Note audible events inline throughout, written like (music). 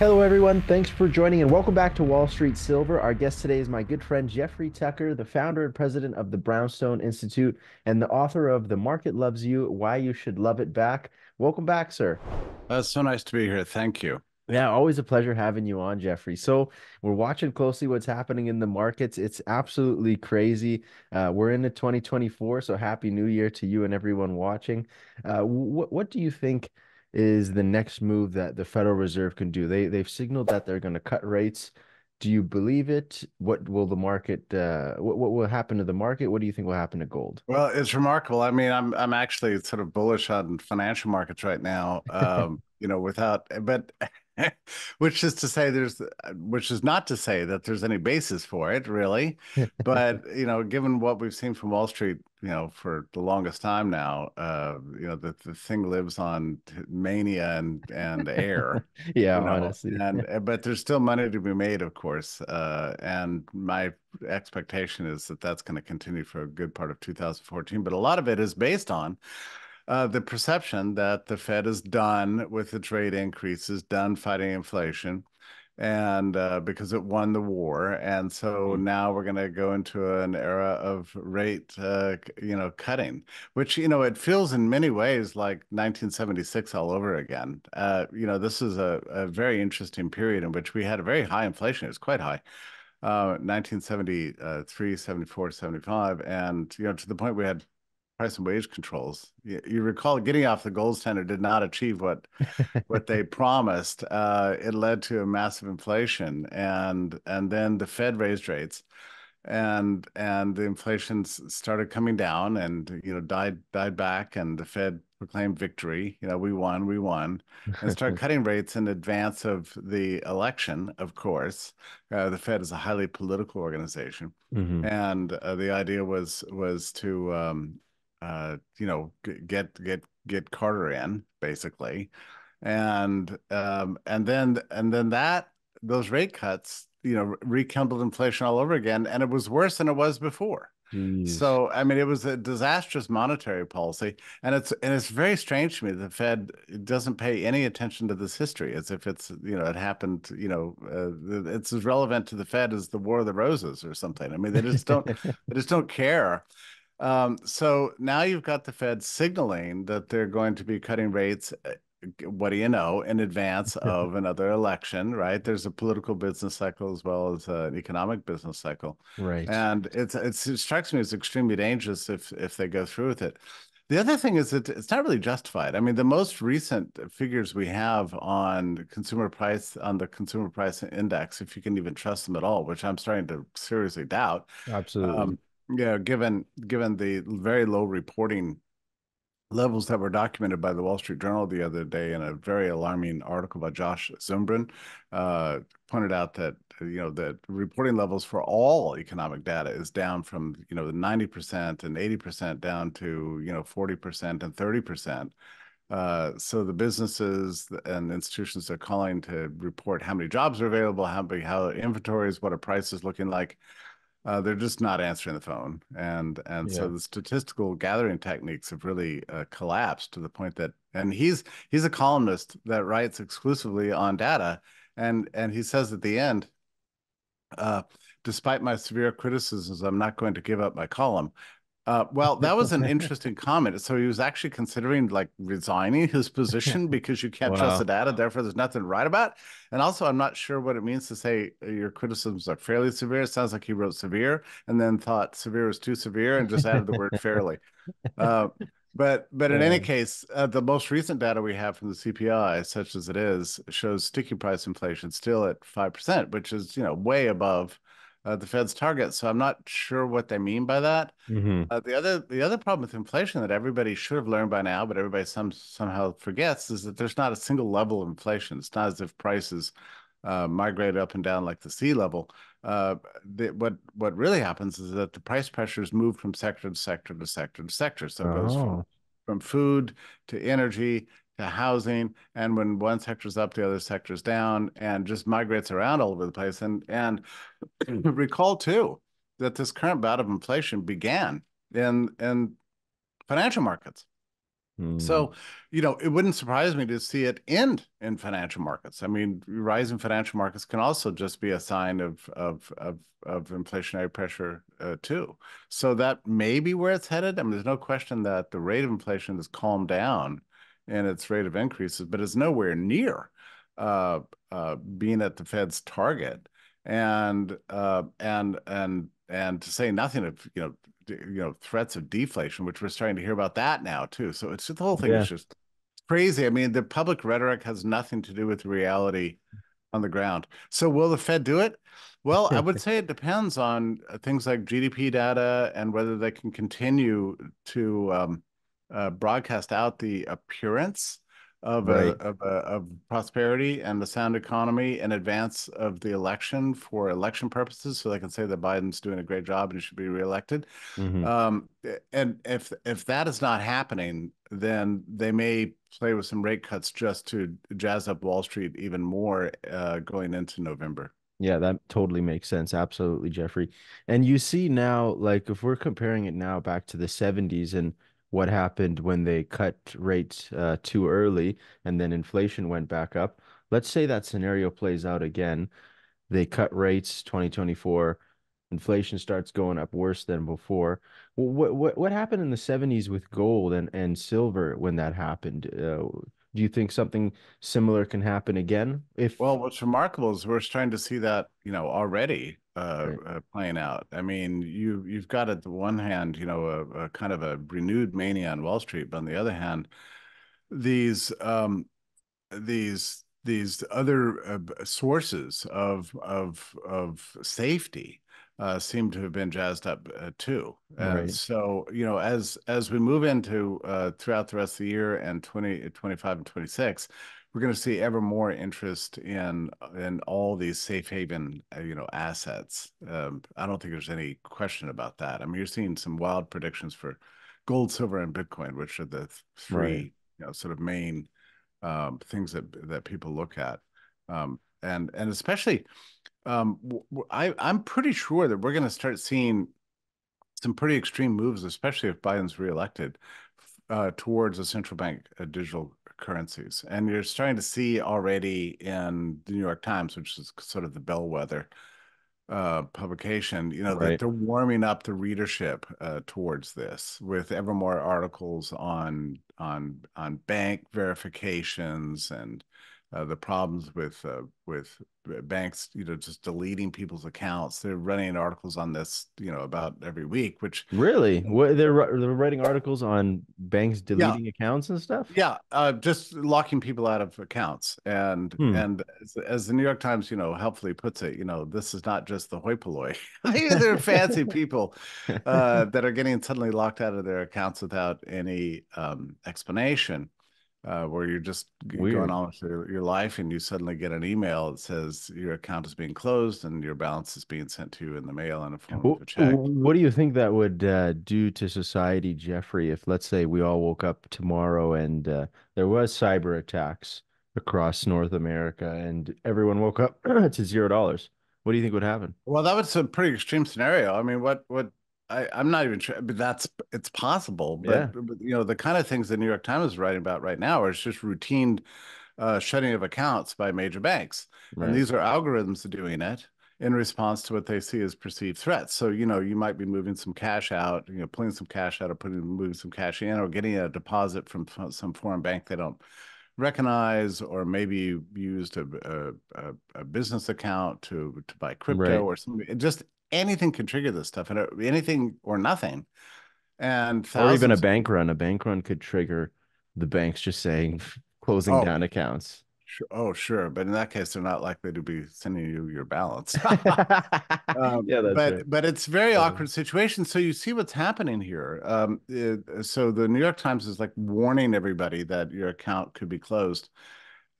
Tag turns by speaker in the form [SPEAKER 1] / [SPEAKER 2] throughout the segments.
[SPEAKER 1] Hello, everyone. Thanks for joining and welcome back to Wall Street Silver. Our guest today is my good friend Jeffrey Tucker, the founder and president of the Brownstone Institute and the author of The Market Loves You Why You Should Love It Back. Welcome back, sir.
[SPEAKER 2] Uh, so nice to be here. Thank you.
[SPEAKER 1] Yeah, always a pleasure having you on, Jeffrey. So we're watching closely what's happening in the markets. It's absolutely crazy. Uh, we're into 2024, so happy New Year to you and everyone watching. Uh, what what do you think? Is the next move that the Federal Reserve can do. They they've signaled that they're going to cut rates. Do you believe it? What will the market? Uh, what what will happen to the market? What do you think will happen to gold?
[SPEAKER 2] Well, it's remarkable. I mean, I'm I'm actually sort of bullish on financial markets right now. (laughs) Um, you know, without but (laughs) which is to say there's which is not to say that there's any basis for it really but (laughs) you know given what we've seen from wall street you know for the longest time now uh you know the, the thing lives on mania and and air (laughs)
[SPEAKER 1] yeah you know? honestly
[SPEAKER 2] and uh, but there's still money to be made of course uh and my expectation is that that's going to continue for a good part of 2014 but a lot of it is based on uh, the perception that the Fed is done with its rate increases, done fighting inflation, and uh, because it won the war, and so mm-hmm. now we're going to go into an era of rate, uh, you know, cutting, which you know it feels in many ways like 1976 all over again. Uh, you know, this is a, a very interesting period in which we had a very high inflation; it was quite high. Uh, 1973, 74, 75, and you know to the point we had price and wage controls. You, you, recall getting off the gold standard did not achieve what what they (laughs) promised. Uh, it led to a massive inflation, and and then the Fed raised rates, and and the inflation started coming down, and you know died died back, and the Fed proclaimed victory. You know, we won, we won, and started (laughs) cutting rates in advance of the election. Of course, uh, the Fed is a highly political organization, mm-hmm. and uh, the idea was was to um, uh, you know, get get get Carter in basically, and um, and then and then that those rate cuts, you know, rekindled inflation all over again, and it was worse than it was before. Jeez. So I mean, it was a disastrous monetary policy, and it's and it's very strange to me the Fed doesn't pay any attention to this history, as if it's you know it happened. You know, uh, it's as relevant to the Fed as the War of the Roses or something. I mean, they just don't (laughs) they just don't care. Um, so now you've got the Fed signaling that they're going to be cutting rates. Uh, what do you know in advance (laughs) of another election, right? There's a political business cycle as well as an economic business cycle,
[SPEAKER 1] right?
[SPEAKER 2] And it's, it's it strikes me as extremely dangerous if if they go through with it. The other thing is that it's not really justified. I mean, the most recent figures we have on consumer price on the consumer price index, if you can even trust them at all, which I'm starting to seriously doubt.
[SPEAKER 1] Absolutely. Um,
[SPEAKER 2] yeah, given given the very low reporting levels that were documented by the Wall Street Journal the other day in a very alarming article by Josh Zumbrun, uh, pointed out that you know that reporting levels for all economic data is down from you know the 90% and 80% down to you know 40% and 30%. Uh, so the businesses and institutions are calling to report how many jobs are available, how big, how inventories, what are prices looking like uh, they're just not answering the phone, and and yeah. so the statistical gathering techniques have really uh, collapsed to the point that, and he's he's a columnist that writes exclusively on data, and and he says at the end, uh, despite my severe criticisms, I'm not going to give up my column. Uh, well, that was an (laughs) interesting comment. So he was actually considering like resigning his position (laughs) because you can't wow. trust the data. Therefore, there's nothing right about. And also, I'm not sure what it means to say uh, your criticisms are fairly severe. It sounds like he wrote severe and then thought severe was too severe and just added the word fairly. Uh, but but in yeah. any case, uh, the most recent data we have from the CPI, such as it is, shows sticky price inflation still at five percent, which is you know way above uh, the Fed's target. So I'm not sure what they mean by that. Mm-hmm. Uh, the other the other problem with inflation that everybody should have learned by now, but everybody some somehow forgets, is that there's not a single level of inflation. It's not as if prices uh, migrate up and down like the sea level. Uh, the, what what really happens is that the price pressures move from sector to sector to sector to sector. So it goes from, oh. from food to energy to housing and when one sector's up the other sector's down and just migrates around all over the place and and (clears throat) recall too that this current bout of inflation began in in financial markets So, you know, it wouldn't surprise me to see it end in financial markets. I mean, rising financial markets can also just be a sign of of of, of inflationary pressure uh, too. So that may be where it's headed. I mean, there's no question that the rate of inflation has calmed down in its rate of increases, but it's nowhere near uh, uh, being at the Fed's target. And uh, and and and to say nothing of you know you know threats of deflation, which we're starting to hear about that now too. So it's just the whole thing yeah. is just crazy. I mean, the public rhetoric has nothing to do with reality on the ground. So will the Fed do it? Well, I would (laughs) say it depends on uh, things like GDP data and whether they can continue to um, uh, broadcast out the appearance of right. a, of a, of prosperity and the sound economy in advance of the election for election purposes, so they can say that Biden's doing a great job and he should be reelected. Mm-hmm. Um, and if if that is not happening, then they may play with some rate cuts just to jazz up Wall Street even more uh, going into November.
[SPEAKER 1] Yeah, that totally makes sense. Absolutely, Jeffrey. And you see now, like if we're comparing it now back to the 70s and what happened when they cut rates uh, too early and then inflation went back up. Let's say that scenario plays out again. They cut rates 2024, inflation starts going up worse than before. What what what happened in the 70s with gold and and silver when that happened? Uh, do you think something similar can happen again? If
[SPEAKER 2] well, what's remarkable is we're starting to see that you know already uh, right. uh, playing out. I mean, you you've got at the one hand, you know, a, a, kind of a renewed mania on Wall Street, but on the other hand, these um, these these other uh, sources of of of safety uh, seem to have been jazzed up uh, too. And right. so, you know, as as we move into uh, throughout the rest of the year and 20, 25 and 26, we're going to see ever more interest in in all these safe haven, uh, you know, assets. Um, I don't think there's any question about that. I mean, you're seeing some wild predictions for gold, silver, and Bitcoin, which are the three, right. you know, sort of main um, things that that people look at. Um, and and especially um, I I'm pretty sure that we're going to start seeing some pretty extreme moves, especially if Biden's reelected, uh, towards a central bank uh, digital currencies. And you're starting to see already in the New York Times, which is sort of the bellwether uh, publication, you know, right. that they're warming up the readership uh, towards this with ever more articles on on on bank verifications and uh, the problems with uh, with banks, you know, just deleting people's accounts. They're running articles on this, you know, about every week. Which
[SPEAKER 1] really, what they're they're writing articles on banks deleting yeah. accounts and stuff.
[SPEAKER 2] Yeah, uh, just locking people out of accounts. And hmm. and as, as, the New York Times, you know, helpfully puts it, you know, this is not just the hoi polloi. (laughs) They're fancy people uh, (laughs) that are getting suddenly locked out of their accounts without any um, explanation uh, where you're just Weird. going on with your, your, life and you suddenly get an email that says your account is being closed and your balance is being sent to you in the mail in a form of a check.
[SPEAKER 1] What do you think that would uh, do to society, Jeffrey, if let's say we all woke up tomorrow and uh, there was cyber attacks across North America and everyone woke up (clears throat) to zero dollars? What do you think would happen?
[SPEAKER 2] Well, that was a pretty extreme scenario. I mean, what what I, am not even sure, but that's it's possible. But, yeah. but, you know, the kind of things the New York Times is writing about right now are just routine uh, shutting of accounts by major banks, right. and these are algorithms doing it in response to what they see as perceived threats. So you know, you might be moving some cash out, you know, pulling some cash out, or putting moving some cash in, or getting a deposit from some foreign bank they don't recognize, or maybe you used a, a, a business account to to buy crypto right. or something. Just anything can trigger this stuff, and anything or nothing. And
[SPEAKER 1] or even a bank run. A bank run could trigger the banks just saying (laughs) closing oh, down accounts.
[SPEAKER 2] Oh, sure. But in that case, they're not likely to be sending you your balance. (laughs) (laughs) um, yeah, but right. but it's very yeah. awkward situation. So you see what's happening here. Um, it, so the New York Times is like warning everybody that your account could be closed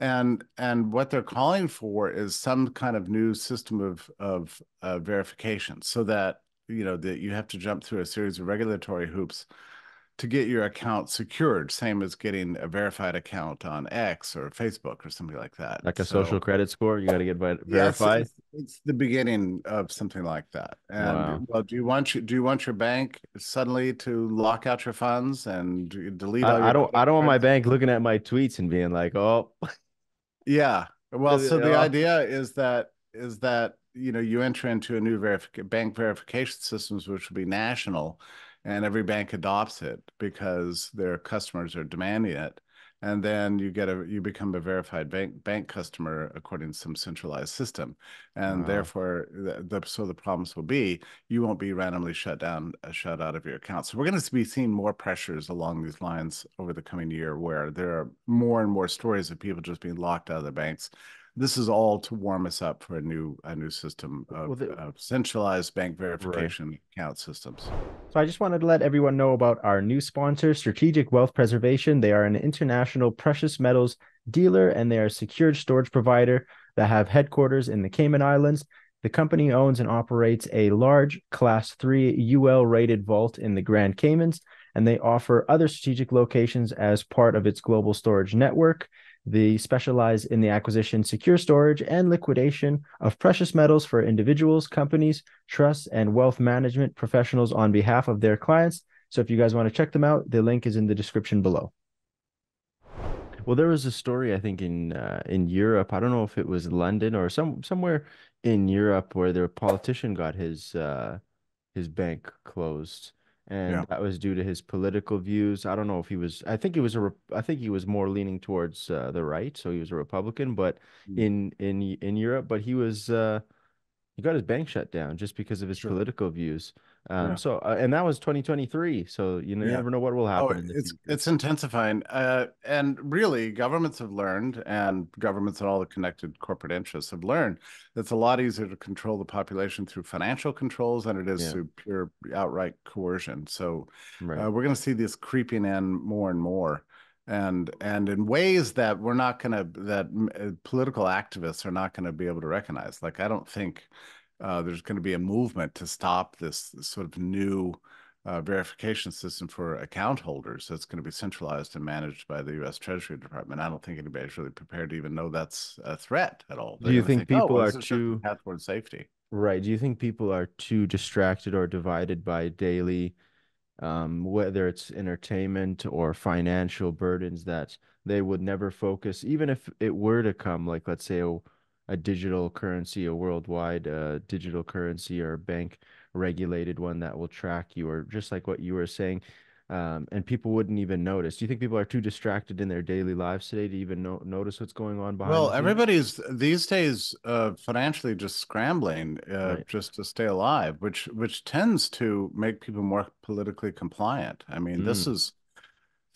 [SPEAKER 2] and and what they're calling for is some kind of new system of of uh, verification so that you know that you have to jump through a series of regulatory hoops to get your account secured, same as getting a verified account on X or Facebook or something like that.
[SPEAKER 1] Like a so, social credit score, you got to get verified.
[SPEAKER 2] Yes, it's, it's, the beginning of something like that. And wow. well, do you want you do you want your bank suddenly to lock out your funds and delete?
[SPEAKER 1] I, I don't. I don't want my bank looking at my tweets and being like, "Oh." (laughs)
[SPEAKER 2] Yeah. Well, so the idea is that is that you know you enter into a new verific- bank verification systems, which will be national and every bank adopts it because their customers are demanding it and then you get a you become a verified bank bank customer according to some centralized system. And wow. therefore the, the, so the problems will be you won't be randomly shut down uh, shut out of your account. So we're going to be seeing more pressures along these lines over the coming year where there are more and more stories of people just being locked out of their banks this is all to warm us up for a new a new system of, well, the, of centralized bank verification right. account systems.
[SPEAKER 1] So I just wanted to let everyone know about our new sponsor, Strategic Wealth Preservation. They are an international precious metals dealer and they are a secured storage provider that have headquarters in the Cayman Islands. The company owns and operates a large Class 3 UL rated vault in the Grand Caymans, and they offer other strategic locations as part of its global storage network. They specialize in the acquisition, secure storage, and liquidation of precious metals for individuals, companies, trusts, and wealth management professionals on behalf of their clients. So if you guys want to check them out, the link is in the description below. Well, there was a story I think in uh, in Europe. I don't know if it was London or some somewhere in Europe where the politician got his uh, his bank closed and yeah. that was due to his political views. I don't know if he was. I think he was a. I think he was more leaning towards uh, the right, so he was a Republican. But mm. in in in Europe, but he was. Uh, he got his bank shut down just because of his sure. political views. Um, yeah. So, uh, and that was 2023. So you yeah. never know what will oh, happen.
[SPEAKER 2] Oh, it's it's intensifying, uh, and really, governments have learned, and governments and all the connected corporate interests have learned that it's a lot easier to control the population through financial controls than it is yeah. through pure outright coercion. So, right. uh, we're going to see this creeping in more and more and and in ways that we're not going to that uh, political activists are not going to be able to recognize like i don't think uh, there's going to be a movement to stop this, this sort of new uh, verification system for account holders that's going to be centralized and managed by the U.S. Treasury Department. I don't think anybody's really prepared to even know that's a threat at all.
[SPEAKER 1] They're Do you think, think, oh, people oh, well, are too
[SPEAKER 2] path towards safety?
[SPEAKER 1] Right. Do you think people are too distracted or divided by daily, um, whether it's entertainment or financial burdens, that they would never focus, even if it were to come, like let's say a a digital currency, a worldwide uh, digital currency or bank regulated one that will track you, or just like what you were saying, um, and people wouldn't even notice. Do you think people are too distracted in their daily lives today to even no- notice what's going on behind?
[SPEAKER 2] Well, everybody's these days uh, financially just scrambling uh, right. just to stay alive, which which tends to make people more politically compliant. I mean, mm. this is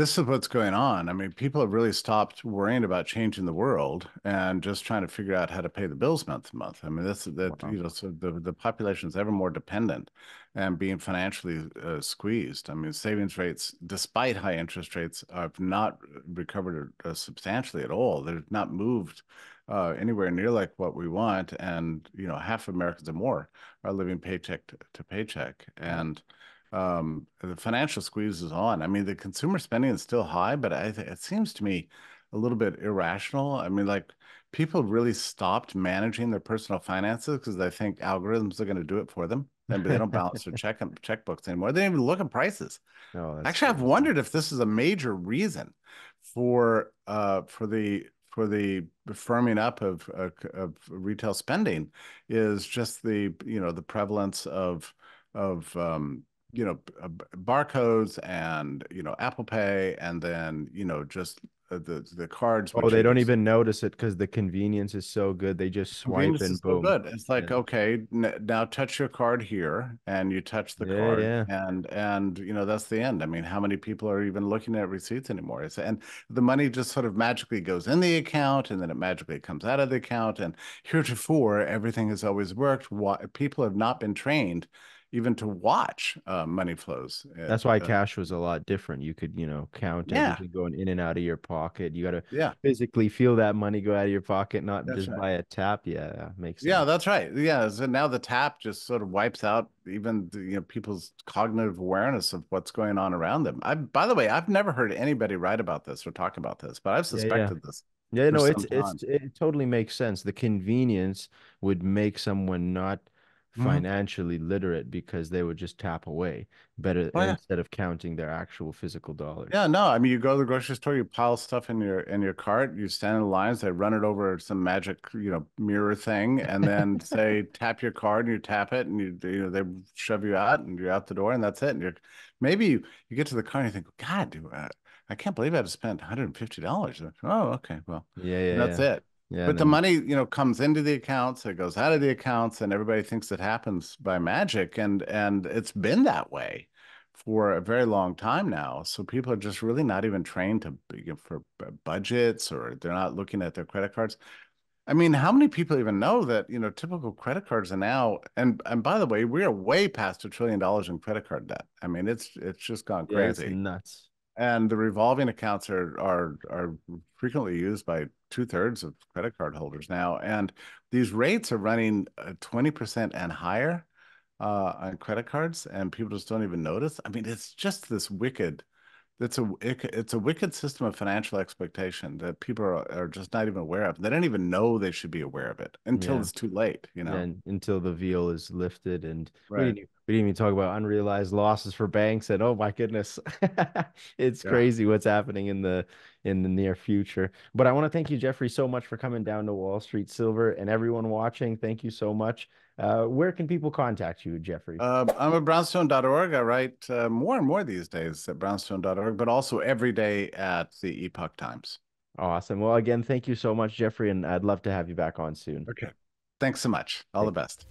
[SPEAKER 2] this is what's going on. I mean, people have really stopped worrying about changing the world and just trying to figure out how to pay the bills month to month. I mean, this that wow. you know, so the the population is ever more dependent and being financially uh, squeezed. I mean, savings rates, despite high interest rates, have not recovered uh, substantially at all. They've not moved uh, anywhere near like what we want, and you know, half Americans or more are living paycheck to, to paycheck, and. Mm-hmm um, the financial squeeze is on. I mean, the consumer spending is still high, but I th- it seems to me a little bit irrational. I mean, like people really stopped managing their personal finances because they think algorithms are going to do it for them. (laughs) And they don't balance their check checkbooks anymore. They don't even look at prices. Oh, Actually, I've wondered if this is a major reason for uh for the for the firming up of, of, of retail spending is just the you know the prevalence of of um, you know barcodes and you know Apple Pay and then you know just uh, the the cards.
[SPEAKER 1] Oh, they don't just, even notice it because the convenience is so good. They just swipe and boom. So good.
[SPEAKER 2] It's like yeah. okay, now touch your card here, and you touch the yeah, card, yeah. and and you know that's the end. I mean, how many people are even looking at receipts anymore? It's, and the money just sort of magically goes in the account, and then it magically comes out of the account. And heretofore, everything has always worked. Why people have not been trained even to watch uh, money flows.
[SPEAKER 1] That's why uh, cash was a lot different. You could, you know, count yeah. everything going in and out of your pocket. You got to
[SPEAKER 2] yeah.
[SPEAKER 1] physically feel that money go out of your pocket, not that's just right. by a tap. Yeah, makes sense.
[SPEAKER 2] Yeah, that's right. Yeah, so now the tap just sort of wipes out even the, you know people's cognitive awareness of what's going on around them. I, by the way, I've never heard anybody write about this or talk about this, but I've suspected yeah, yeah. this.
[SPEAKER 1] Yeah, no, it's it's it totally makes sense. The convenience would make someone not mm-hmm. financially literate because they would just tap away better oh, yeah. instead of counting their actual physical dollars.
[SPEAKER 2] Yeah, no, I mean you go to the grocery store, you pile stuff in your in your cart, you stand in lines, they run it over some magic, you know, mirror thing, and then (laughs) say tap your card and you tap it and you you know they shove you out and you're out the door and that's it. And you're maybe you, you get to the car and you think, God, do I, I can't believe I had to spend $150. Oh, okay. Well,
[SPEAKER 1] yeah, yeah.
[SPEAKER 2] That's
[SPEAKER 1] yeah.
[SPEAKER 2] it. Yeah, but the money, you know, comes into the accounts, it goes out of the accounts, and everybody thinks it happens by magic, and and it's been that way for a very long time now. So people are just really not even trained to for budgets, or they're not looking at their credit cards. I mean, how many people even know that you know typical credit cards are now? And and by the way, we are way past a trillion dollars in credit card debt. I mean, it's it's just gone crazy.
[SPEAKER 1] Yeah, nuts
[SPEAKER 2] and the revolving accounts are are are frequently used by two thirds of credit card holders now, and these rates are running uh, twenty percent and higher uh, on credit cards, and people just don't even notice. I mean, it's just this wicked. It's a it's a wicked system of financial expectation that people are, are just not even aware of. They don't even know they should be aware of it until yeah. it's too late. You know,
[SPEAKER 1] and until the veil is lifted, and right we didn't even talk about unrealized losses for banks and oh my goodness. (laughs) It's yeah. crazy what's happening in the in the near future. But i want to thank you jeffrey so much for coming down to wall street silver and everyone watching. Thank you so much. Uh, where can people contact you jeffrey?
[SPEAKER 2] Uh, i'm at brownstone.org i write uh, more and more these days at brownstone.org but also every day at the epoch times.
[SPEAKER 1] Awesome. Well again thank you so much jeffrey and i'd love to have you back on soon.
[SPEAKER 2] Okay. Thanks so much. All Thanks. the best